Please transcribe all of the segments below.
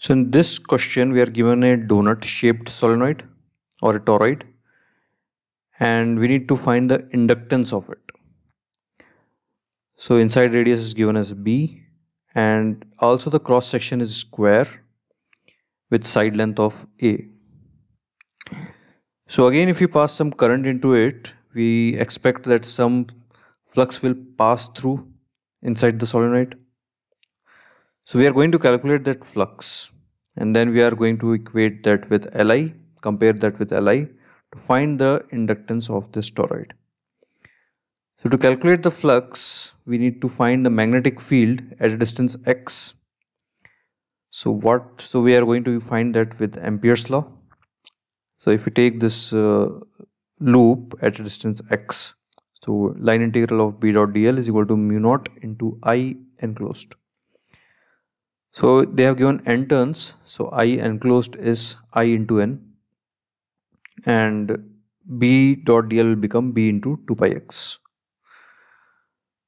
So in this question, we are given a donut shaped solenoid or a toroid and we need to find the inductance of it. So inside radius is given as B and also the cross section is square with side length of A. So again if we pass some current into it, we expect that some flux will pass through inside the solenoid. So we are going to calculate that flux and then we are going to equate that with Li, compare that with Li to find the inductance of this toroid. So to calculate the flux, we need to find the magnetic field at a distance x. So what, so we are going to find that with Ampere's law. So if we take this uh, loop at a distance x, so line integral of b dot dl is equal to mu naught into i enclosed. So they have given n turns. So I enclosed is I into n and b dot dl will become b into 2 pi x.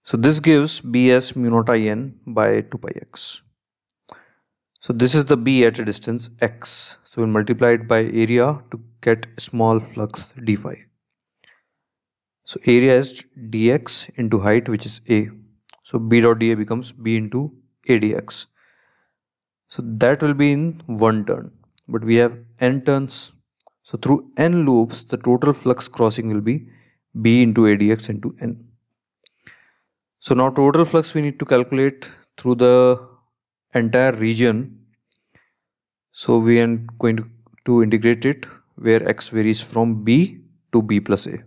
So this gives b as mu naught i n by 2 pi x. So this is the b at a distance x. So we'll multiply it by area to get small flux d phi. So area is dx into height which is a. So b dot da becomes b into a dx. So that will be in one turn. But we have n turns. So through n loops, the total flux crossing will be b into adx into n. So now total flux we need to calculate through the entire region. So we are going to, to integrate it where x varies from b to b plus a.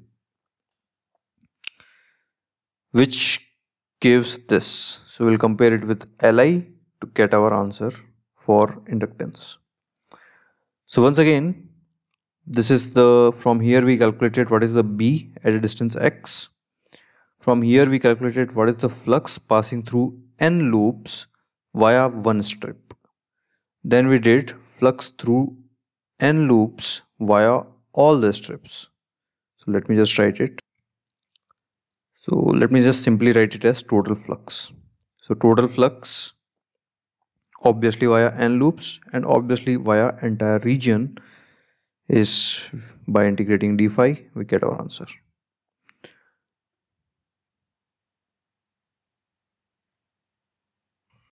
Which gives this. So we'll compare it with Li to get our answer for inductance. So once again, this is the, from here we calculated what is the B at a distance x. From here we calculated what is the flux passing through n loops via one strip. Then we did flux through n loops via all the strips. So let me just write it. So let me just simply write it as total flux. So total flux obviously via n loops and obviously via entire region is by integrating d phi we get our answer